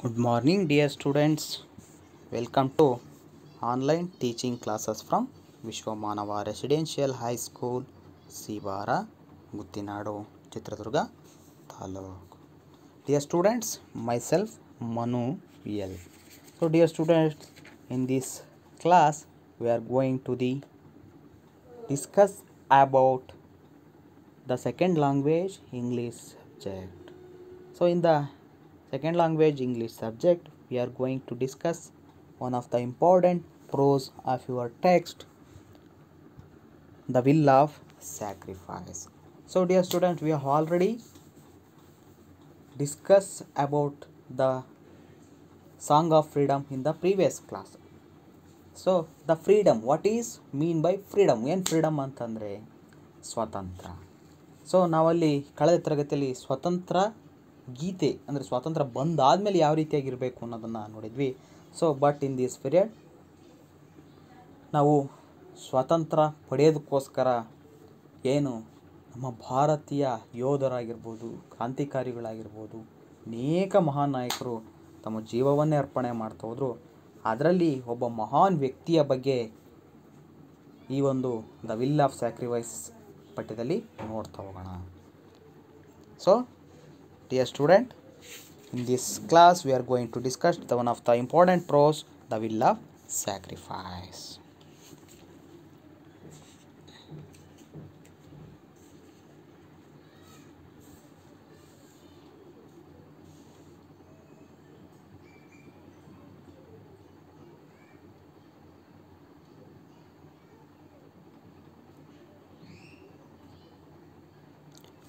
good morning dear students. Welcome to online teaching classes from Vishwamana residential high school sivara muttinado chitradurga taluk dear students myself manu yel so dear students in this class we are going to the discuss about the second language english subject. So in the second language English subject, we are going to discuss one of the important prose of your text, the will of sacrifice. So, dear students, we have already discuss about the song of freedom in the previous class. So the freedom what is mean by freedom ಏನು freedom ಅಂತಂದರೆ ಸ್ವಾತಂತ್ರ್ಯ so ನಾವಲ್ಲಿ ಕಳೆದ ತರಗತಿಯಲ್ಲಿ ಸ್ವತಂತ್ರ ಗೀತೆ ಅಂದರೆ ಸ್ವಾತಂತ್ರ್ಯ ಬಂದಾದಮೇಲೆ ಯಾವ ರೀತಿಯಾಗಿರಬೇಕು ಅನ್ನೋದನ್ನು ನೋಡಿದ್ವಿ. So but in this period ನಾವು ಸ್ವಾತಂತ್ರ್ಯ ಪಡೆಯೋದಕ್ಕೋಸ್ಕರ ಏನು ನಮ್ಮ ಭಾರತೀಯ ಯೋಧರಾಗಿರ್ಬೋದು, ಕ್ರಾಂತಿಕಾರಿಗಳಾಗಿರ್ಬೋದು, ಅನೇಕ ಮಹಾನ್ ನಾಯಕರು ತಮ್ಮ ಜೀವವನ್ನೇ ಅರ್ಪಣೆ ಮಾಡ್ತಾ ಹೋದರು. ಅದರಲ್ಲಿ ಒಬ್ಬ ಮಹಾನ್ ವ್ಯಕ್ತಿಯ ಬಗ್ಗೆ ಈ ಒಂದು ದ ವಿಲ್ ಆಫ್ ಸ್ಯಾಕ್ರಿಫೈಸ್ ಪಠ್ಯದಲ್ಲಿ ನೋಡ್ತಾ ಹೋಗೋಣ. So Dear student, in this class we are going to discuss the one of the important pros, the will of sacrifice.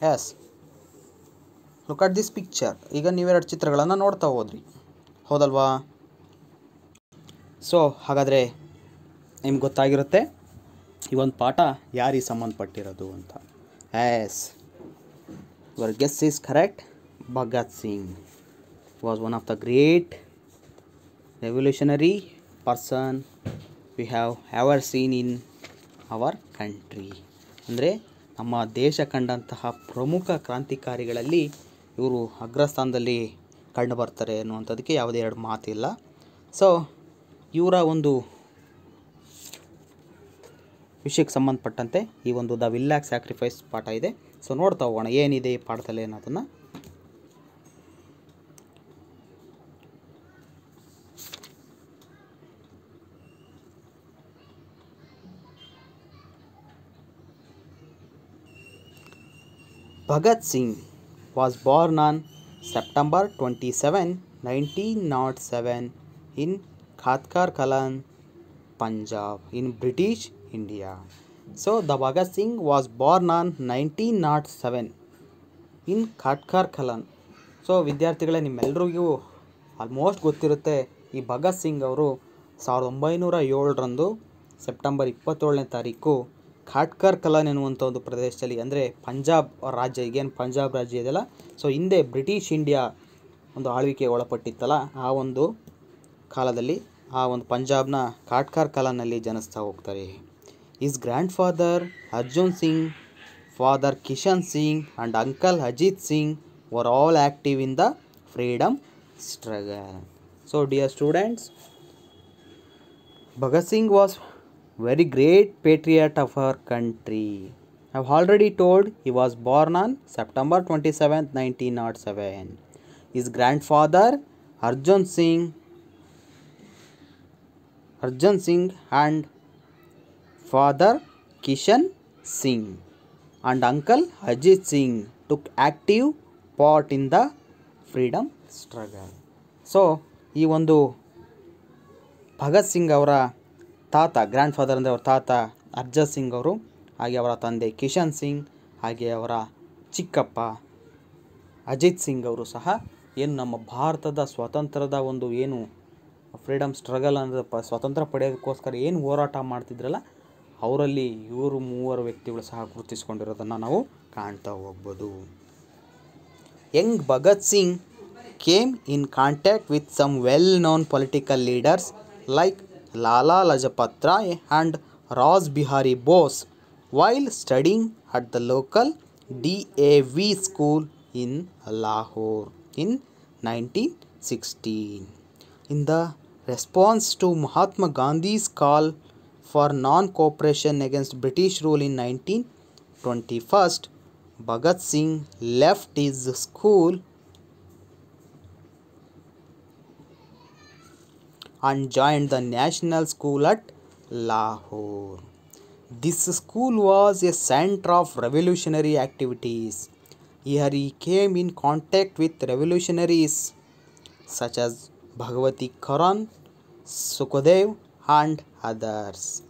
Yes, look at this picture ಈಗ ನೀವೆರಡು ಚಿತ್ರಗಳನ್ನು ನೋಡ್ತಾ ಹೋದ್ರಿ. ಹೌದಲ್ವಾ? ಸೊ ಹಾಗಾದರೆ ನಿಮ್ಗೆ ಗೊತ್ತಾಗಿರುತ್ತೆ, ಈ ಒಂದು ಪಾಠ ಯಾರಿಗೆ ಸಂಬಂಧಪಟ್ಟಿರೋದು ಅಂತ. Yes your guess is correct Bhagat Singh was one of the great revolutionary person we have have seen in our country ಅಂದರೆ ನಮ್ಮ ದೇಶ ಕಂಡಂತಹ ಪ್ರಮುಖ ಕ್ರಾಂತಿಕಾರಿಗಳಲ್ಲಿ ಇವರು ಅಗ್ರಸ್ಥಾನದಲ್ಲಿ ಕಂಡು ಬರ್ತಾರೆ ಅನ್ನುವಂಥದ್ದಕ್ಕೆ ಯಾವುದೇ ಎರಡು ಮಾತಿಲ್ಲ. ಸೊ ಇವರ ಒಂದು ವಿಷಯಕ್ಕೆ ಸಂಬಂಧಪಟ್ಟಂತೆ ಈ ಒಂದು ದ ವಿಲ್ಲಾಕ್ ಸ್ಯಾಕ್ರಿಫೈಸ್ ಪಾಠ ಇದೆ. ಸೊ ನೋಡ್ತಾ ಹೋಗೋಣ, ಏನಿದೆ ಈ ಪಾಠದಲ್ಲಿ ಅನ್ನೋದನ್ನು. Bhagat Singh was born on September 27, 1907 in Khatkar Kalan, Punjab in British India. So the Bhagat Singh was born on 1907 in Khatkar Kalan. So ವಿದ್ಯಾರ್ಥಿಗಳೇ ನಿಮ್ಮೆಲ್ಲರಿಗೂ ಆಲ್ಮೋಸ್ಟ್ ಗೊತ್ತಿರುತ್ತೆ ಈ ಭಗತ್ Singh ಅವರು ಸಾವಿರದ ಒಂಬೈನೂರ ಏಳರಂದು ಸೆಪ್ಟೆಂಬರ್ ಇಪ್ಪತ್ತೇಳನೇ ತಾರೀಕು ಖಾಟ್ಕರ್ ಕಲಾನ್ ಎನ್ನುವಂಥ ಒಂದು ಪ್ರದೇಶದಲ್ಲಿ ಅಂದರೆ ಪಂಜಾಬ್ ರಾಜ್ಯ, ಈಗೇನು ಪಂಜಾಬ್ ರಾಜ್ಯ ಇದೆಯಲ್ಲ? ಸೊ ಹಿಂದೆ ಬ್ರಿಟಿಷ್ ಇಂಡಿಯಾ ಒಂದು ಆಳ್ವಿಕೆ ಒಳಪಟ್ಟಿತ್ತಲ್ಲ, ಆ ಒಂದು ಕಾಲದಲ್ಲಿ ಆ ಒಂದು ಪಂಜಾಬ್ನ ಖಾಟ್ಕರ್ ಕಲಾನಲ್ಲಿ ಜನಿಸ್ತಾ ಹೋಗ್ತಾರೆ. His grandfather Arjun Singh father Kishan Singh and uncle Ajit Singh were all active in the freedom struggle so dear students Bhagat Singh was very great patriot of our country. I have already told he was born on September 27, 1907. His grandfather Arjun Singh, Arjun Singh and father Kishan Singh and uncle Ajit Singh took active part in the freedom struggle. So ಈ ಒಂದು ಭಗತ್ ಸಿಂಗ್ ಅವರ ತಾತ grand father ಅಂದರೆ ಅವರ ತಾತ ಅರ್ಜತ್ ಸಿಂಗ್ ಅವರು, ಹಾಗೆ ಅವರ ತಂದೆ ಕಿಶನ್ ಸಿಂಗ್, ಹಾಗೆ ಅವರ ಚಿಕ್ಕಪ್ಪ ಅಜಿತ್ ಸಿಂಗ್ ಅವರು ಸಹ ಏನು ನಮ್ಮ ಭಾರತದ ಸ್ವಾತಂತ್ರ್ಯದ ಒಂದು ಏನು ಫ್ರೀಡಮ್ ಸ್ಟ್ರಗಲ್ ಅಂದರೆ ಪ, ಸ್ವಾತಂತ್ರ್ಯ ಪಡೆಯೋದಕ್ಕೋಸ್ಕರ ಏನು ಹೋರಾಟ ಮಾಡ್ತಿದ್ರಲ್ಲ, ಅವರಲ್ಲಿ ಇವರು ಮೂವರು ವ್ಯಕ್ತಿಗಳು ಸಹ ಗುರುತಿಸ್ಕೊಂಡಿರೋದನ್ನು ನಾವು ಕಾಣ್ತಾ ಹೋಗ್ಬೋದು. Young Bhagat Singh came in contact with some well known political leaders like Lala Lajpat Rai and Ras Bihari Bose while studying at the local DAV school in Lahore in 1916. In the response to Mahatma Gandhi's call for non cooperation against British rule in 1921, Bhagat Singh left his school and joined the National School at Lahore. This school was a center of revolutionary activities. Here he came in contact with revolutionaries such as Bhagavati Karan, Sukhdev, and others.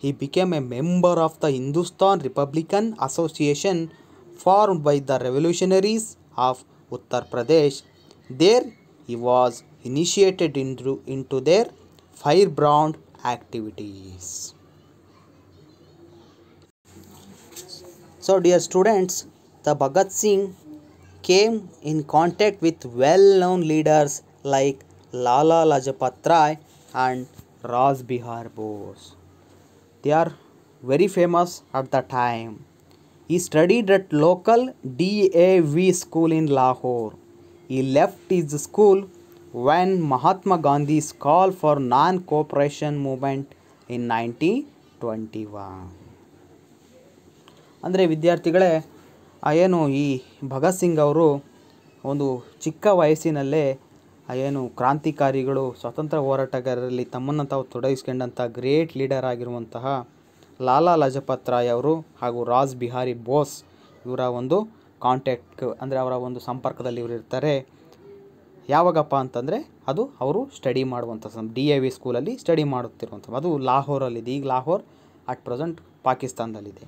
He became a member of the Hindustan Republican Association formed by the revolutionaries of Uttar Pradesh. There he was initiated into, into their firebrand activities. So, dear students, the Bhagat Singh came in contact with well known leaders like Lala Lajpat Rai and Raj Bihar Bose. They are very famous at the time. He studied at local DAV school in Lahore. He left his school when Mahatma Gandhi's call for non cooperation movement in 1921. ಅಂದರೆ ವಿದ್ಯಾರ್ಥಿಗಳೇ ಏನು ಈ ಭಗತ್ ಸಿಂಗ್ ಅವರು ಒಂದು ಚಿಕ್ಕ ವಯಸ್ಸಿನಲ್ಲೇ ಏನು ಕ್ರಾಂತಿಕಾರಿಗಳು ಸ್ವಾತಂತ್ರ್ಯ ಹೋರಾಟಗಾರರಲ್ಲಿ ತಮ್ಮನ್ನು ತಾವು ತೊಡಗಿಸ್ಕೊಂಡಂಥ ಗ್ರೇಟ್ ಲೀಡರ್ ಆಗಿರುವಂತಹ ಲಾಲಾ ಲಜಪತ್ ರಾಯ್ ಅವರು ಹಾಗೂ ರಾಜ್ ಬಿಹಾರಿ ಬೋಸ್ ಇವರ ಒಂದು ಕಾಂಟ್ಯಾಕ್ಟ್ ಅಂದರೆ ಅವರ ಒಂದು ಸಂಪರ್ಕದಲ್ಲಿ ಇವರು ಇರ್ತಾರೆ ಯಾವಾಗಪ್ಪ ಅಂತಂದರೆ ಅದು ಅವರು ಸ್ಟಡಿ ಮಾಡುವಂಥ ಸಮ್ ಡಿ ಎ ವಿ ಸ್ಕೂಲಲ್ಲಿ ಸ್ಟಡಿ ಮಾಡುತ್ತಿರುವಂಥ ಅದು ಲಾಹೋರಲ್ಲಿದೆ. ಈಗ ಲಾಹೋರ್ ಅಟ್ ಪ್ರೆಸೆಂಟ್ ಪಾಕಿಸ್ತಾನದಲ್ಲಿದೆ.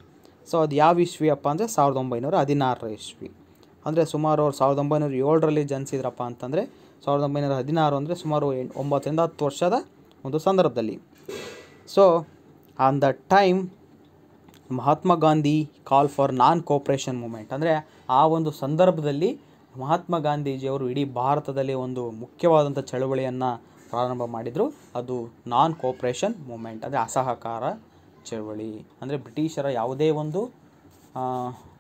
ಸೊ ಅದು ಯಾವ ಇಸ್ವಿ ಅಪ್ಪ ಅಂದರೆ ಸಾವಿರದ ಒಂಬೈನೂರ ಹದಿನಾರರ ಇಸ್ವಿ. ಅಂದರೆ ಸುಮಾರು ಅವ್ರು ಸಾವಿರದ ಒಂಬೈನೂರ ಏಳರಲ್ಲಿ ಜನಿಸಿದ್ರಪ್ಪ ಅಂತಂದರೆ ಸಾವಿರದ ಒಂಬೈನೂರ ಹದಿನಾರು ಅಂದರೆ ಸುಮಾರು ಎಂಟು ಒಂಬತ್ತರಿಂದ ಹತ್ತು ವರ್ಷದ ಒಂದು ಸಂದರ್ಭದಲ್ಲಿ. So on the time Mahatma Gandhi call for non cooperation movement ಅಂದರೆ ಆ ಒಂದು ಸಂದರ್ಭದಲ್ಲಿ ಮಹಾತ್ಮ ಗಾಂಧೀಜಿಯವರು ಇಡೀ ಭಾರತದಲ್ಲಿ ಒಂದು ಮುಖ್ಯವಾದಂಥ ಚಳುವಳಿಯನ್ನು ಪ್ರಾರಂಭ ಮಾಡಿದರು. ಅದು ನಾನ್ ಕೋಪ್ರೇಷನ್ ಮೂಮೆಂಟ್ ಅಂದರೆ ಅಸಹಕಾರ ಚಳುವಳಿ. ಅಂದರೆ ಬ್ರಿಟಿಷರ ಯಾವುದೇ ಒಂದು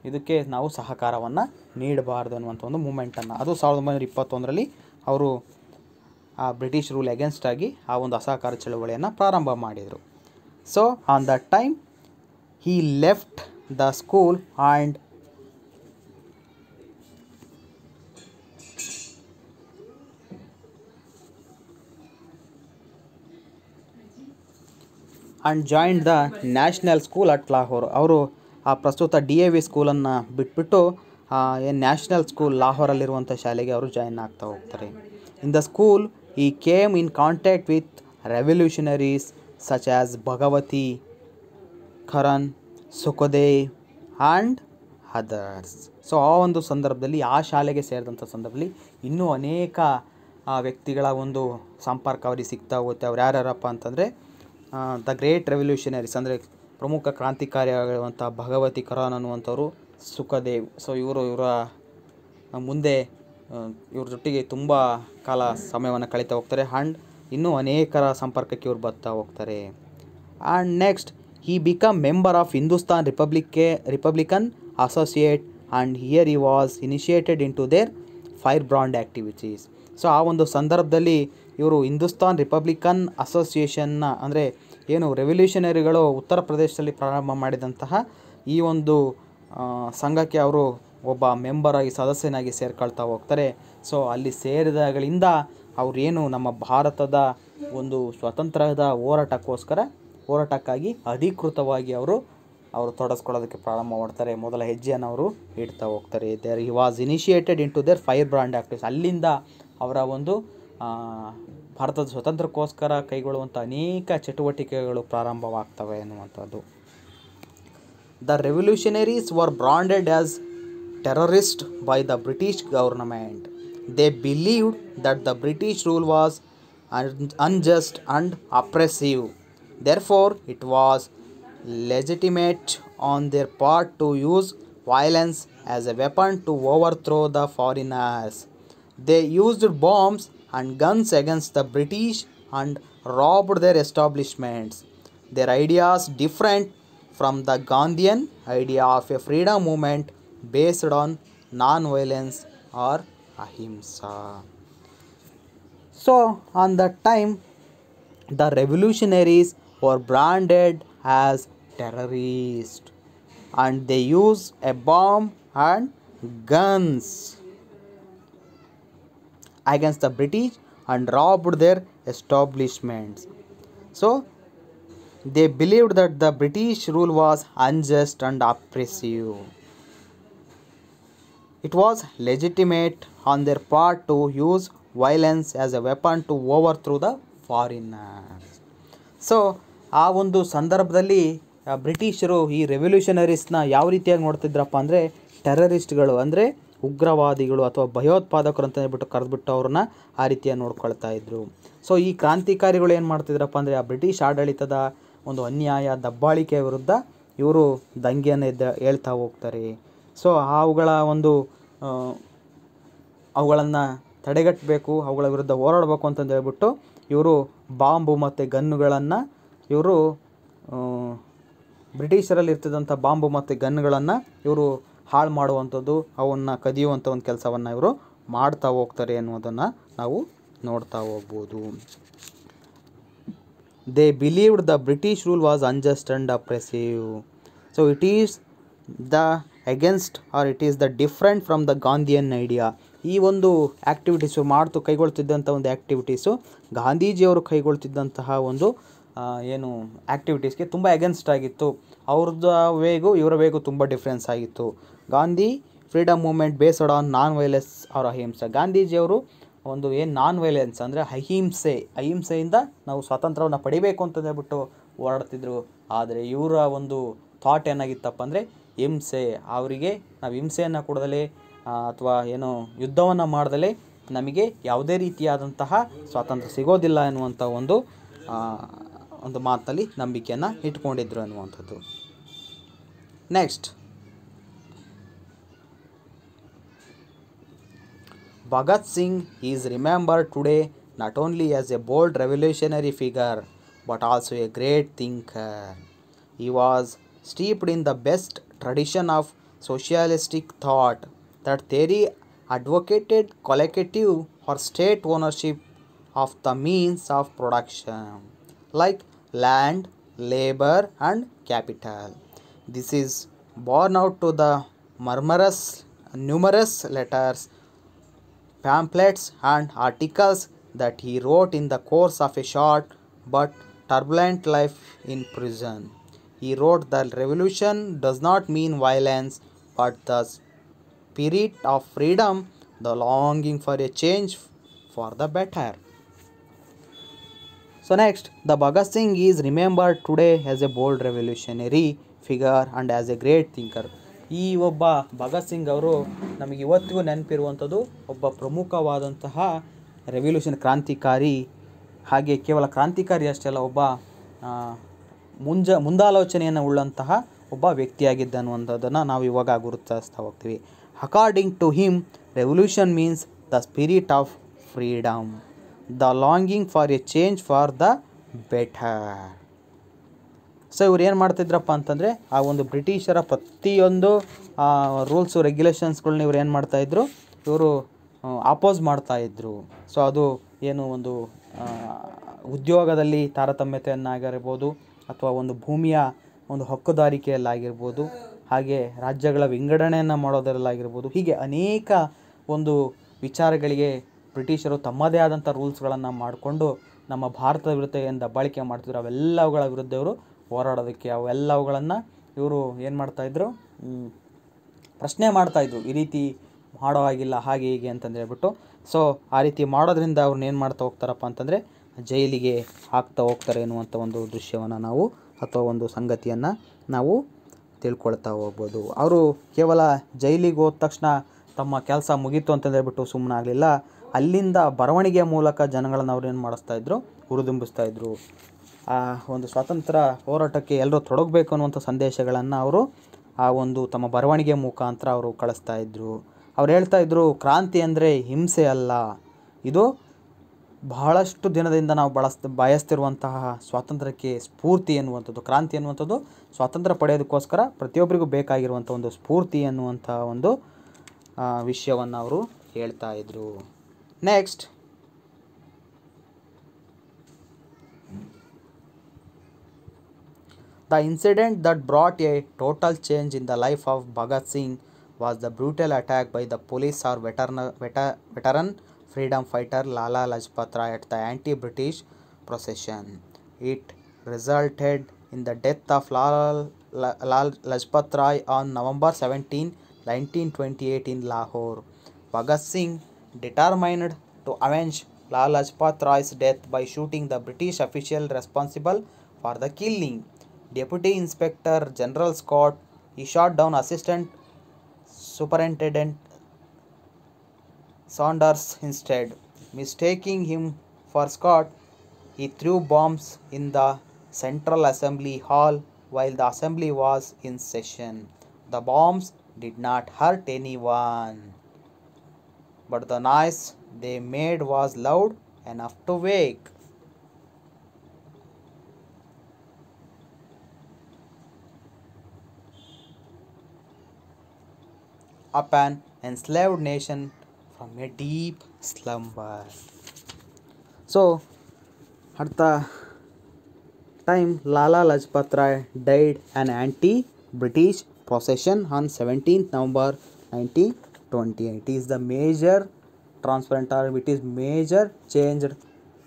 ಇದಕ್ಕೆ ನಾವು ಸಹಕಾರವನ್ನು ನೀಡಬಾರ್ದು ಅನ್ನುವಂಥ ಒಂದು ಮೂಮೆಂಟನ್ನು ಅದು ಸಾವಿರದ ಒಂಬೈನೂರ ಇಪ್ಪತ್ತೊಂದರಲ್ಲಿ ಅವರು, ಆ ಬ್ರಿಟಿಷ್ ರೂಲ್ ಅಗೇನ್ಸ್ಟ್ ಆಗಿ ಆ ಒಂದು ಅಸಹಕಾರ ಚಳುವಳಿಯನ್ನು ಪ್ರಾರಂಭ ಮಾಡಿದರು. So on the time he left the school and and joined the national school at Lahore ಅವರು ಆ ಪ್ರಸ್ತುತ ಡಿ ಎ ವಿ ಸ್ಕೂಲನ್ನು ಬಿಟ್ಬಿಟ್ಟು ಏನು ನ್ಯಾಷನಲ್ ಸ್ಕೂಲ್ ಲಾಹೋರಲ್ಲಿರುವಂಥ ಶಾಲೆಗೆ ಅವರು ಜಾಯಿನ್ ಆಗ್ತಾ ಹೋಗ್ತಾರೆ. In the school he came in contact with revolutionaries such as Bhagwati Charan Sukhdev and others so ಆ ಒಂದು ಸಂದರ್ಭದಲ್ಲಿ, ಆ ಶಾಲೆಗೆ ಸೇರಿದಂಥ ಸಂದರ್ಭದಲ್ಲಿ ಇನ್ನೂ ಅನೇಕ ವ್ಯಕ್ತಿಗಳ ಒಂದು ಸಂಪರ್ಕ ಅವರಿಗೆ ಸಿಗ್ತಾ ಹೋಗುತ್ತೆ. ಅವ್ರು ಯಾರ್ಯಾರಪ್ಪ ಅಂತಂದರೆ ದ ಗ್ರೇಟ್ ರೆವಲ್ಯೂಷನರೀಸ್ ಅಂದರೆ ಪ್ರಮುಖ ಕ್ರಾಂತಿಕಾರಿಯಾಗಿರುವಂಥ ಭಗವತಿ ಕರಾನ್ ಅನ್ನುವಂಥವರು ಸುಖದೇವ್. ಸೊ ಇವರು ಇವರ ಮುಂದೆ ಇವ್ರ ಜೊತೆಗೆ ತುಂಬ ಕಾಲ ಸಮಯವನ್ನು ಕಳೀತಾ ಹೋಗ್ತಾರೆ. ಆ್ಯಂಡ್ ಇನ್ನೂ ಅನೇಕರ ಸಂಪರ್ಕಕ್ಕೆ ಇವ್ರು ಬರ್ತಾ ಹೋಗ್ತಾರೆ. And next he become member of Hindustan ರಿಪಬ್ಲಿಕ್ಕೆ republican associate and here he was initiated into their firebrand activities so ಆ ಒಂದು ಸಂದರ್ಭದಲ್ಲಿ ಇವರು ಹಿಂದೂಸ್ತಾನ್ ರಿಪಬ್ಲಿಕನ್ ಅಸೋಸಿಯೇಷನ್ನ, ಅಂದರೆ ಏನು ರೆವಲ್ಯೂಷನರಿಗಳು ಉತ್ತರ ಪ್ರದೇಶದಲ್ಲಿ ಪ್ರಾರಂಭ ಮಾಡಿದಂತಹ ಈ ಒಂದು ಸಂಘಕ್ಕೆ ಅವರು ಒಬ್ಬ ಮೆಂಬರಾಗಿ ಸದಸ್ಯನಾಗಿ ಸೇರ್ಕೊಳ್ತಾ ಹೋಗ್ತಾರೆ. ಸೊ, ಅಲ್ಲಿ ಸೇರಿದಾಗಳಿಂದ ಅವರೇನು ನಮ್ಮ ಭಾರತದ ಒಂದು ಸ್ವತಂತ್ರದ ಹೋರಾಟಕ್ಕೋಸ್ಕರ, ಹೋರಾಟಕ್ಕಾಗಿ ಅಧಿಕೃತವಾಗಿ ಅವರು ಅವರು ತೊಡಸ್ಕೊಳ್ಳೋದಕ್ಕೆ ಪ್ರಾರಂಭ ಮಾಡ್ತಾರೆ. ಮೊದಲ ಹೆಜ್ಜೆಯನ್ನು ಅವರು ಇಡ್ತಾ ಹೋಗ್ತಾರೆ. There he was initiated into their firebrand actives ಅಲ್ಲಿಂದ ಅವರ ಒಂದು ಭಾರತದ ಸ್ವತಂತ್ರಕ್ಕೋಸ್ಕರ ಕೈಗೊಳ್ಳುವಂಥ ಅನೇಕ ಚಟುವಟಿಕೆಗಳು ಪ್ರಾರಂಭವಾಗ್ತವೆ ಎನ್ನುವಂಥದ್ದು. The revolutionaries were branded as terrorist by the British government they believed that the British rule was unjust and oppressive therefore it was legitimate on their part to use violence as a weapon to overthrow the foreigners. They used bombs and guns against the British and robbed their establishments. Their ideas different from the Gandhian idea of a freedom movement based on non-violence or ahimsa. So, on that time, the revolutionaries were branded as terrorists and they used a bomb and guns against the british and robbed their establishments so they believed that the british rule was unjust and oppressive it was legitimate on their part to use violence as a weapon to overthrow the foreigners. So ಆ ಒಂದು ಸಂದರ್ಭದಲ್ಲಿ ಬ್ರಿಟಿಷರು ಈ ರೆವಲ್ಯೂಷನರೀಸ್ನ ಯಾವ ರೀತಿಯಾಗಿ ನೋಡ್ತಿದ್ರಪ್ಪ ಅಂದರೆ ಟೆರರಿಸ್ಟ್ಗಳು ಅಂದರೆ ಉಗ್ರವಾದಿಗಳು ಅಥವಾ ಭಯೋತ್ಪಾದಕರು ಅಂತ ಹೇಳ್ಬಿಟ್ಟು ಕರೆದ್ಬಿಟ್ಟು ಅವ್ರನ್ನ ಆ ರೀತಿಯ ನೋಡ್ಕೊಳ್ತಾ ಇದ್ರು. ಸೊ ಈ ಕ್ರಾಂತಿಕಾರಿಗಳು ಏನು ಮಾಡ್ತಿದ್ರಪ್ಪ ಅಂದರೆ ಆ ಬ್ರಿಟಿಷ್ ಆಡಳಿತದ ಒಂದು ಅನ್ಯಾಯ, ದಬ್ಬಾಳಿಕೆ ವಿರುದ್ಧ ಇವರು ದಂಗೆಯನ್ನು ಎದ್ದ ಹೇಳ್ತಾ ಹೋಗ್ತಾರೆ. ಸೊ ಅವುಗಳ ಒಂದು ಅವುಗಳನ್ನು ತಡೆಗಟ್ಟಬೇಕು, ಅವುಗಳ ವಿರುದ್ಧ ಹೋರಾಡಬೇಕು ಅಂತಂದು ಹೇಳ್ಬಿಟ್ಟು ಇವರು ಬಾಂಬು ಮತ್ತು ಗನ್ನುಗಳನ್ನು ಇವರು ಬ್ರಿಟಿಷರಲ್ಲಿ ಇರ್ತಿದ್ದಂಥ ಬಾಂಬು ಮತ್ತು ಗನ್ಗಳನ್ನು ಇವರು ಹಾಳು ಮಾಡುವಂಥದ್ದು, ಅವನ್ನು ಕದಿಯುವಂಥ ಒಂದು ಕೆಲಸವನ್ನು ಇವರು ಮಾಡ್ತಾ ಹೋಗ್ತಾರೆ ಅನ್ನೋದನ್ನು ನಾವು ನೋಡ್ತಾ ಹೋಗ್ಬೋದು. They believed the British rule was unjust and oppressive so it is the against or it is the different from the Gandhian idea ಈ ಒಂದು ಆ್ಯಕ್ಟಿವಿಟೀಸು ಮಾಡ್ತು, ಕೈಗೊಳ್ತಿದ್ದಂಥ ಒಂದು ಆ್ಯಕ್ಟಿವಿಟೀಸು ಗಾಂಧೀಜಿಯವರು ಕೈಗೊಳ್ತಿದ್ದಂತಹ ಒಂದು ಏನು ಆ್ಯಕ್ಟಿವಿಟೀಸ್ಗೆ ತುಂಬ ಅಗೇನ್ಸ್ಟ್ ಆಗಿತ್ತು. ಅವ್ರದ್ದು ವೇಗು, ಇವರ ವೇಗು ತುಂಬ ಡಿಫ್ರೆನ್ಸ್ ಆಗಿತ್ತು. Gandhi freedom movement based on non violence ಅವರ ಅಹಿಂಸೆ. ಗಾಂಧೀಜಿಯವರು ಒಂದು ಏನು ನಾನ್ ವೈಲೆನ್ಸ್ ಅಂದರೆ ಅಹಿಂಸೆ. ಅಹಿಂಸೆಯಿಂದ ನಾವು ಸ್ವಾತಂತ್ರ್ಯವನ್ನು ಪಡಿಬೇಕು ಅಂತ ಹೇಳ್ಬಿಟ್ಟು ಹೋರಾಡ್ತಿದ್ರು ಆದರೆ ಇವರ ಒಂದು ಥಾಟ್ ಏನಾಗಿತ್ತಪ್ಪ ಅಂದರೆ ಹಿಂಸೆ. ಅವರಿಗೆ ನಾವು ಹಿಂಸೆಯನ್ನು ಕೊಡದಲೇ ಅಥವಾ ಏನು ಯುದ್ಧವನ್ನು ಮಾಡದಲೇ ನಮಗೆ ಯಾವುದೇ ರೀತಿಯಾದಂತಹ ಸ್ವಾತಂತ್ರ್ಯ ಸಿಗೋದಿಲ್ಲ ಎನ್ನುವಂಥ ಒಂದು ಒಂದು ಮಾತಲ್ಲಿ ನಂಬಿಕೆಯನ್ನು ಇಟ್ಕೊಂಡಿದ್ರು ಅನ್ನುವಂಥದ್ದು next Bhagat Singh is remembered today not only as a bold revolutionary figure but also a great thinker. He was steeped in the best tradition of socialistic thought. That theory advocated collective or state ownership of the means of production, like land, labor, and capital. This is borne out to the murmurous, numerous letters pamphlets and articles that he wrote in the course of a short but turbulent life in prison. He wrote that revolution does not mean violence but the spirit of freedom, the longing for a change for the better. So next, the Bhagat Singh is remembered today as a bold revolutionary figure and as a great thinker. ಈ ಒಬ್ಬ ಭಗತ್ ಸಿಂಗ್ ಅವರು ನಮಗೆ ಇವತ್ತಿಗೂ ನೆನಪಿರುವಂಥದ್ದು ಒಬ್ಬ ಪ್ರಮುಖವಾದಂತಹ revolution ಕ್ರಾಂತಿಕಾರಿ. ಹಾಗೆ ಕೇವಲ ಕ್ರಾಂತಿಕಾರಿ ಅಷ್ಟೇ ಅಲ್ಲ, ಒಬ್ಬ ಮುಂಜ, ಮುಂದಾಲೋಚನೆಯನ್ನು ಉಳ್ಳಂತಹ ಒಬ್ಬ ವ್ಯಕ್ತಿಯಾಗಿದ್ದ ಅನ್ನುವಂಥದ್ದನ್ನು ನಾವು ಇವಾಗ ಗುರುತಿಸ್ತಾ ಹೋಗ್ತೀವಿ. According to him revolution means the spirit of freedom the longing for a change for the better so ಇವ್ರು ಏನು ಮಾಡ್ತಿದ್ರಪ್ಪ ಅಂತಂದರೆ, ಆ ಒಂದು ಬ್ರಿಟಿಷರ ಪ್ರತಿಯೊಂದು ರೂಲ್ಸು ರೆಗ್ಯುಲೇಷನ್ಸ್ಗಳನ್ನ ಇವ್ರು ಏನು ಮಾಡ್ತಾಯಿದ್ರು ಇವರು ಅಪೋಸ್ ಮಾಡ್ತಾಯಿದ್ರು ಸೊ ಅದು ಏನು ಒಂದು ಉದ್ಯೋಗದಲ್ಲಿ ತಾರತಮ್ಯತೆಯನ್ನಾಗಿರ್ಬೋದು, ಅಥವಾ ಒಂದು ಭೂಮಿಯ ಒಂದು ಹಕ್ಕುದಾರಿಕೆಯಲ್ಲಾಗಿರ್ಬೋದು, ಹಾಗೆ ರಾಜ್ಯಗಳ ವಿಂಗಡಣೆಯನ್ನು ಮಾಡೋದರಲ್ಲಾಗಿರ್ಬೋದು, ಹೀಗೆ ಅನೇಕ ಒಂದು ವಿಚಾರಗಳಿಗೆ ಬ್ರಿಟಿಷರು ತಮ್ಮದೇ ಆದಂಥ ರೂಲ್ಸ್ಗಳನ್ನು ಮಾಡಿಕೊಂಡು ನಮ್ಮ ಭಾರತದ ವಿರುದ್ಧ ಏನು ದಬ್ಬಾಳಿಕೆ ಮಾಡ್ತಿದ್ರು, ಅವೆಲ್ಲವುಗಳ ವಿರುದ್ಧ ಇವರು ಹೋರಾಡೋದಕ್ಕೆ ಅವೆಲ್ಲವುಗಳನ್ನು ಇವರು ಏನು ಮಾಡ್ತಾಯಿದ್ರು ಪ್ರಶ್ನೆ ಮಾಡ್ತಾಯಿದ್ರು ಈ ರೀತಿ ಮಾಡೋ ಹಾಗಿಲ್ಲ, ಹಾಗೆ ಹೀಗೆ ಅಂತಂದೇಳ್ಬಿಟ್ಟು ಸೊ ಆ ರೀತಿ ಮಾಡೋದ್ರಿಂದ ಅವ್ರನ್ನ ಏನು ಮಾಡ್ತಾ ಹೋಗ್ತಾರಪ್ಪ ಅಂತಂದರೆ, ಜೈಲಿಗೆ ಹಾಕ್ತಾ ಹೋಗ್ತಾರೆ ಎನ್ನುವಂಥ ಒಂದು ದೃಶ್ಯವನ್ನು ನಾವು ಅಥವಾ ಒಂದು ಸಂಗತಿಯನ್ನು ನಾವು ತಿಳ್ಕೊಳ್ತಾ ಹೋಗ್ಬೋದು. ಅವರು ಕೇವಲ ಜೈಲಿಗೆ ಹೋದ ತಕ್ಷಣ ತಮ್ಮ ಕೆಲಸ ಮುಗೀತು ಅಂತಂದೇಳ್ಬಿಟ್ಟು ಸುಮ್ಮನಾಗಲಿಲ್ಲ ಅಲ್ಲಿಂದ ಬರವಣಿಗೆಯ ಮೂಲಕ ಜನಗಳನ್ನು ಅವ್ರು ಏನು ಮಾಡಿಸ್ತಾಯಿದ್ರು ಹುರಿದುಂಬಿಸ್ತಾ ಇದ್ರು. ಆ ಒಂದು ಸ್ವಾತಂತ್ರ್ಯ ಹೋರಾಟಕ್ಕೆ ಎಲ್ಲರೂ ತೊಡಗಬೇಕು ಅನ್ನುವಂಥ ಸಂದೇಶಗಳನ್ನು ಅವರು ಆ ಒಂದು ತಮ್ಮ ಬರವಣಿಗೆ ಮುಖಾಂತರ ಅವರು ಕಳಿಸ್ತಾ ಇದ್ದರು ಅವ್ರು ಹೇಳ್ತಾ ಇದ್ದರು ಕ್ರಾಂತಿ ಅಂದರೆ ಹಿಂಸೆ ಅಲ್ಲ. ಇದು ಬಹಳಷ್ಟು ದಿನದಿಂದ ನಾವು ಬಳಸ್, ಬಯಸ್ತಿರುವಂತಹ ಸ್ವಾತಂತ್ರ್ಯಕ್ಕೆ ಸ್ಫೂರ್ತಿ ಎನ್ನುವಂಥದ್ದು. ಕ್ರಾಂತಿ ಎನ್ನುವಂಥದ್ದು ಸ್ವಾತಂತ್ರ್ಯ ಪಡೆಯೋದಕ್ಕೋಸ್ಕರ ಪ್ರತಿಯೊಬ್ಬರಿಗೂ ಬೇಕಾಗಿರುವಂಥ ಒಂದು ಸ್ಫೂರ್ತಿ ಎನ್ನುವಂಥ ಒಂದು ವಿಷಯವನ್ನು ಅವರು ಹೇಳ್ತಾ ಇದ್ದರು next The incident that brought a total change in the life of Bhagat Singh was the brutal attack by the police or veteran, veteran freedom fighter Lala Lajpat Rai at the anti British procession. It resulted in the death of Lala La- Lal Lajpat Rai on November 17, 1928, in Lahore. Bhagat Singh determined to avenge Lal Lajpat Rai's death by shooting the British official responsible for the killing. Deputy Inspector General Scott he shot down Assistant Superintendent Saunders instead. Mistaking him for Scott, he threw bombs in the Central Assembly Hall while the assembly was in session. The bombs did not hurt anyone, but the noise they made was loud enough to wake. Up an enslaved nation from a deep slumber. So, at the time Lala Lajpat Rai died an anti-British procession on 17th November 1928. It is the major transparent or it is major changed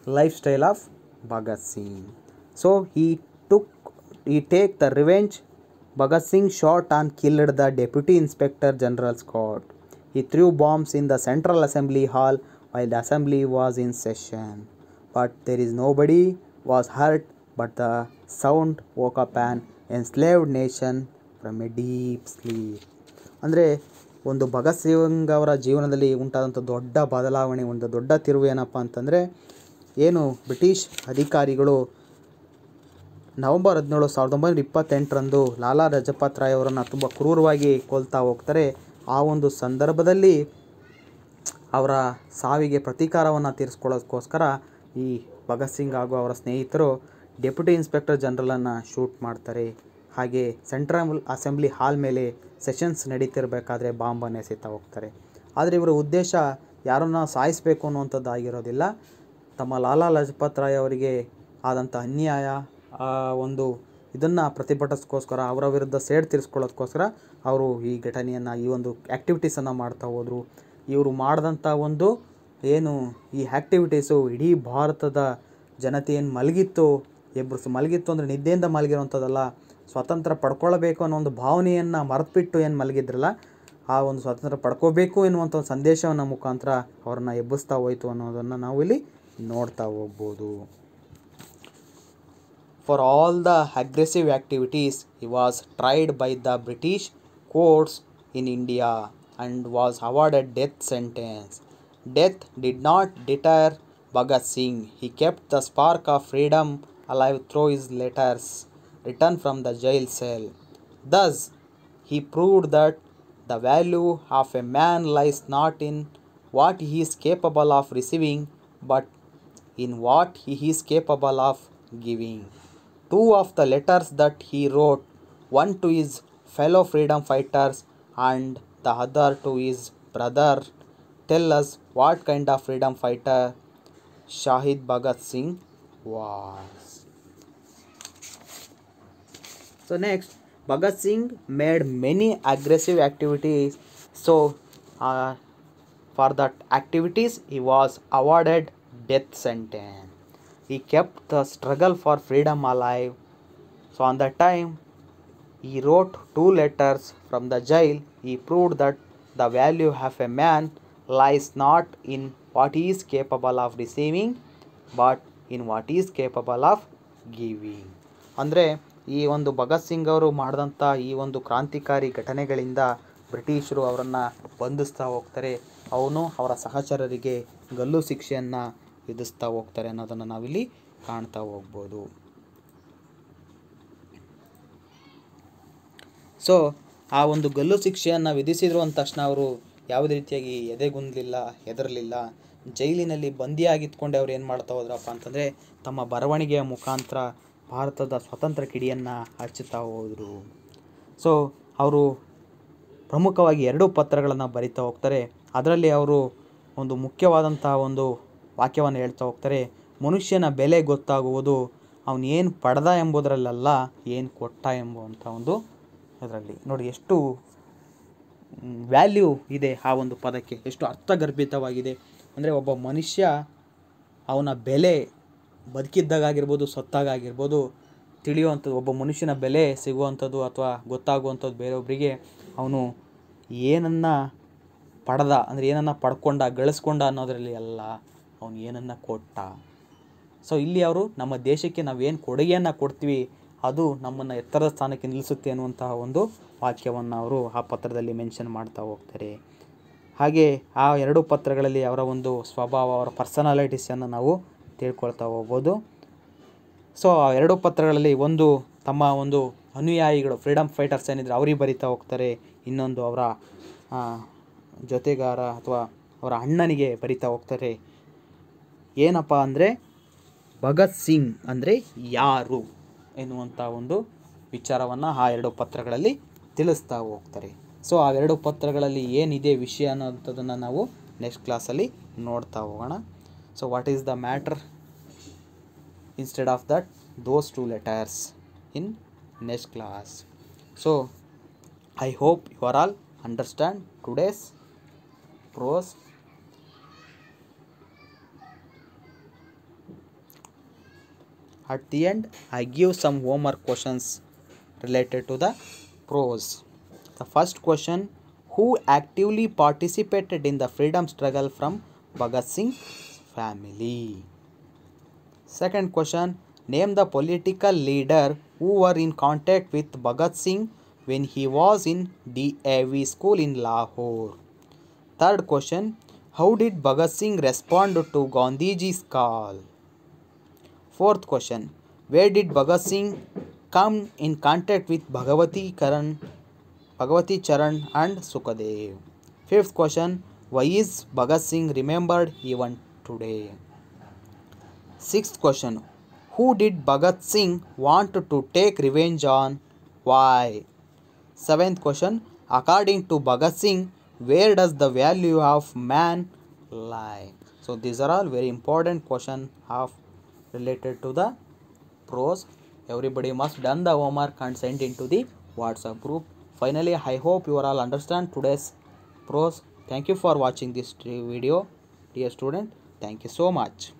lifestyle of Bhagat Singh. So he took he take the revenge. Bhagat Singh shot and killed the Deputy Inspector General Scott. He threw bombs in the Central Assembly Hall while the assembly was in session. But there is nobody was hurt, but the sound woke up an enslaved nation from a deep sleep. ಅಂದರೆ ಒಂದು ಭಗತ್ ಸಿಂಗ್ ಅವರ ಜೀವನದಲ್ಲಿ ಉಂಟಾದಂಥ ದೊಡ್ಡ ಬದಲಾವಣೆ ಒಂದು ದೊಡ್ಡ ತಿರುವು ಏನಪ್ಪ ಅಂತಂದರೆ ಏನು ಬ್ರಿಟಿಷ್ ಅಧಿಕಾರಿಗಳು ನವೆಂಬರ್ ಹದಿನೇಳು ಸಾವಿರದ ಒಂಬೈನೂರ ಇಪ್ಪತ್ತೆಂಟರಂದು ಲಾಲಾ ಲಜಪತ್ ರಾಯ್ ಅವರನ್ನು ತುಂಬ ಕ್ರೂರವಾಗಿ ಕೊಲ್ತಾ ಹೋಗ್ತಾರೆ. ಆ ಒಂದು ಸಂದರ್ಭದಲ್ಲಿ ಅವರ ಸಾವಿಗೆ ಪ್ರತೀಕಾರವನ್ನು ತೀರಿಸ್ಕೊಳ್ಳೋದಕ್ಕೋಸ್ಕರ ಈ ಭಗತ್ ಸಿಂಗ್ ಹಾಗೂ ಅವರ ಸ್ನೇಹಿತರು ಡೆಪ್ಯೂಟಿ ಇನ್ಸ್ಪೆಕ್ಟರ್ ಜನರಲನ್ನು ಶೂಟ್ ಮಾಡ್ತಾರೆ. ಹಾಗೆ ಸೆಂಟ್ರಲ್ ಅಸೆಂಬ್ಲಿ ಹಾಲ್ ಮೇಲೆ ಸೆಷನ್ಸ್ ನಡೀತಿರಬೇಕಾದ್ರೆ ಬಾಂಬನ್ನು ಎಸೆತಾ ಹೋಗ್ತಾರೆ. ಆದರೆ ಇವರ ಉದ್ದೇಶ ಯಾರನ್ನ ಸಾಯಿಸಬೇಕು ಅನ್ನುವಂಥದ್ದು ಆಗಿರೋದಿಲ್ಲ ತಮ್ಮ ಲಾಲಾ ಲಜಪತ್ ರಾಯ್ ಅವರಿಗೆ ಆದಂಥ ಅನ್ಯಾಯ ಆ ಒಂದು ಇದನ್ನು ಪ್ರತಿಭಟಿಸ್ಕೋಸ್ಕರ ಅವರ ವಿರುದ್ಧ ಸೇಡ್ ತೀರಿಸ್ಕೊಳ್ಳೋದಕ್ಕೋಸ್ಕರ ಅವರು ಈ ಘಟನೆಯನ್ನು, ಈ ಒಂದು ಆ್ಯಕ್ಟಿವಿಟೀಸನ್ನು ಮಾಡ್ತಾ ಹೋದರು. ಇವರು ಮಾಡಿದಂಥ ಒಂದು ಏನು ಈ ಆ್ಯಕ್ಟಿವಿಟೀಸು ಇಡೀ ಭಾರತದ ಜನತೆ ಏನು ಮಲಗಿತ್ತು ಎಬ್ಬರಿಸಿ ಮಲಗಿತ್ತು ಅಂದರೆ ನಿದ್ದೆಯಿಂದ ಮಲಗಿರೋಂಥದ್ದಲ್ಲ ಸ್ವಾತಂತ್ರ್ಯ ಪಡ್ಕೊಳ್ಬೇಕು ಅನ್ನೋ ಒಂದು ಭಾವನೆಯನ್ನು ಮರೆತುಬಿಟ್ಟು ಏನು ಮಲಗಿದ್ರಲ್ಲ, ಆ ಒಂದು ಸ್ವಾತಂತ್ರ್ಯ ಪಡ್ಕೋಬೇಕು ಎನ್ನುವಂಥ ಒಂದು ಸಂದೇಶವನ್ನು ಮುಖಾಂತರ ಅವ್ರನ್ನ ಎಬ್ಬಿಸ್ತಾ ಹೋಯಿತು ಅನ್ನೋದನ್ನು ನಾವು ಇಲ್ಲಿ ನೋಡ್ತಾ ಹೋಗ್ಬೋದು. For all the aggressive activities, he was tried by the British courts in India and was awarded death sentence. Death did not deter Bhagat Singh. He kept the spark of freedom alive through his letters written from the jail cell. Thus, he proved that the value of a man lies not in what he is capable of receiving, but in what he is capable of giving. Two of the letters that he wrote, one to his fellow freedom fighters and the other to his brother, tell us what kind of freedom fighter Shahid Bhagat Singh was. So next, Bhagat Singh made many aggressive activities. So uh, for that activities, he was awarded death sentence. He kept the struggle for freedom alive. So on that time, he wrote two letters from the jail. He proved that the value of a man lies not in what he is capable of receiving, but in what he is capable of giving. ಅಂದರೆ ಈ ಒಂದು ಭಗತ್ ಸಿಂಗ್ ಅವರು ಮಾಡಿದಂಥ ಈ ಒಂದು ಕ್ರಾಂತಿಕಾರಿ ಘಟನೆಗಳಿಂದ ಬ್ರಿಟಿಷರು ಅವರನ್ನು ಬಂಧಿಸ್ತಾ ಹೋಗ್ತಾರೆ ಅವನು ಅವರ ಸಹಚರರಿಗೆ ಗಲ್ಲು ಶಿಕ್ಷೆಯನ್ನು ವಿಧಿಸ್ತಾ ಹೋಗ್ತಾರೆ ಅನ್ನೋದನ್ನು ನಾವಿಲ್ಲಿ ಕಾಣ್ತಾ ಹೋಗ್ಬೋದು. ಸೊ ಆ ಒಂದು ಗಲ್ಲು ಶಿಕ್ಷೆಯನ್ನು ವಿಧಿಸಿದ್ರು ಅಂದ ತಕ್ಷಣ ಅವರು ಯಾವುದೇ ರೀತಿಯಾಗಿ ಎದೆಗುಂದಲಿಲ್ಲ, ಹೆದರಲಿಲ್ಲ, ಜೈಲಿನಲ್ಲಿ ಬಂದಿಯಾಗಿತ್ಕೊಂಡೆ ಅವ್ರು ಏನು ಮಾಡ್ತಾ ಹೋದ್ರಪ್ಪ ಅಂತಂದರೆ ತಮ್ಮ ಬರವಣಿಗೆಯ ಮುಖಾಂತರ ಭಾರತದ ಸ್ವತಂತ್ರ ಕಿಡಿಯನ್ನು ಹಚ್ಚುತ್ತಾ ಹೋದರು. ಸೊ ಅವರು ಪ್ರಮುಖವಾಗಿ ಎರಡು ಪತ್ರಗಳನ್ನು ಬರಿತಾ ಹೋಗ್ತಾರೆ. ಅದರಲ್ಲಿ ಅವರು ಒಂದು ಮುಖ್ಯವಾದಂಥ ಒಂದು ವಾಕ್ಯವನ್ನು ಹೇಳ್ತಾ ಹೋಗ್ತಾರೆ, ಮನುಷ್ಯನ ಬೆಲೆ ಗೊತ್ತಾಗುವುದು, ಅವನು ಏನು ಪಡೆದ ಎಂಬುದರಲ್ಲ ಏನು ಕೊಟ್ಟ ಎಂಬುವಂಥ ಒಂದು ಅದರಲ್ಲಿ. ನೋಡಿ, ಎಷ್ಟು ವ್ಯಾಲ್ಯೂ ಇದೆ ಆ ಒಂದು ಪದಕ್ಕೆ. ಎಷ್ಟು ಅರ್ಥಗರ್ಭಿತವಾಗಿದೆ. ಅಂದರೆ ಒಬ್ಬ ಮನುಷ್ಯ ಅವನ ಬೆಲೆ ಬದುಕಿದ್ದಾಗಿರ್ಬೋದು ಸತ್ತಾಗಿರ್ಬೋದು ತಿಳಿಯುವಂಥದ್ದು, ಒಬ್ಬ ಮನುಷ್ಯನ ಬೆಲೆ ಸಿಗುವಂಥದ್ದು ಅಥವಾ ಗೊತ್ತಾಗುವಂಥದ್ದು ಬೇರೆಯೊಬ್ಬರಿಗೆ ಅವನು ಏನನ್ನು ಪಡೆದ, ಅಂದರೆ ಏನನ್ನು ಪಡ್ಕೊಂಡ, ಗಳಿಸ್ಕೊಂಡ ಅನ್ನೋದರಲ್ಲಿ ಅಲ್ಲ. ಅವನು ಏನನ್ನು ಕೊಟ್ಟ. ಸೊ ಇಲ್ಲಿ ಅವರು ನಮ್ಮ ದೇಶಕ್ಕೆ ನಾವೇನು ಕೊಡುಗೆಯನ್ನು ಕೊಡ್ತೀವಿ, ಅದು ನಮ್ಮನ್ನು ಎತ್ತರದ ಸ್ಥಾನಕ್ಕೆ ನಿಲ್ಲಿಸುತ್ತೆ ಅನ್ನುವಂತಹ ಒಂದು ವಾಕ್ಯವನ್ನು ಅವರು ಆ ಪತ್ರದಲ್ಲಿ ಮೆನ್ಷನ್ ಮಾಡ್ತಾ ಹೋಗ್ತಾರೆ. ಹಾಗೆ ಆ ಎರಡು ಪತ್ರಗಳಲ್ಲಿ ಅವರ ಒಂದು ಸ್ವಭಾವ, ಅವರ ಪರ್ಸನಾಲಿಟೀಸನ್ನು ನಾವು ತಿಳ್ಕೊಳ್ತಾ ಹೋಗ್ಬೋದು. ಸೊ ಆ ಎರಡು ಪತ್ರಗಳಲ್ಲಿ ಒಂದು ತಮ್ಮ ಒಂದು ಅನುಯಾಯಿಗಳು ಫ್ರೀಡಮ್ ಫೈಟರ್ಸ್ ಏನಿದ್ರೆ ಅವ್ರಿಗೆ ಬರಿತಾ ಹೋಗ್ತಾರೆ, ಇನ್ನೊಂದು ಅವರ ಜೊತೆಗಾರ ಅಥವಾ ಅವರ ಅಣ್ಣನಿಗೆ ಬರಿತಾ ಹೋಗ್ತಾರೆ. ಏನಪ್ಪ ಅಂದರೆ ಭಗತ್ ಸಿಂಗ್ ಅಂದರೆ ಯಾರು ಎನ್ನುವಂಥ ಒಂದು ವಿಚಾರವನ್ನು ಆ ಎರಡು ಪತ್ರಗಳಲ್ಲಿ ತಿಳಿಸ್ತಾ ಹೋಗ್ತಾರೆ. ಸೊ ಆ ಎರಡು ಪತ್ರಗಳಲ್ಲಿ ಏನಿದೆ ವಿಷಯ ಅನ್ನೋಂಥದ್ದನ್ನು ನಾವು ನೆಕ್ಸ್ಟ್ ಕ್ಲಾಸಲ್ಲಿ ನೋಡ್ತಾ ಹೋಗೋಣ. So what is the matter instead of that those two letters in next class so I hope you are all understand today's prose at the end i give some homework questions related to the prose the first question who actively participated in the freedom struggle from bhagat singh's family Second question Name the political leader who were in contact with Bhagat Singh when he was in DAV school in Lahore. Third question How did Bhagat Singh respond to Gandhiji's call? Fourth question Where did Bhagat Singh come in contact with Bhagavati Karan, Bhagavati Charan and Sukadev? Fifth question Why is Bhagat Singh remembered even today? Sixth question Who did Bhagat Singh want to take revenge on? Why? Seventh question According to Bhagat Singh, where does the value of man lie? So these are all very important questions of related to the prose. Everybody must done the homework and send into the WhatsApp group. Finally, I hope you are all understand today's prose. Thank you for watching this video, dear student. Thank you so much.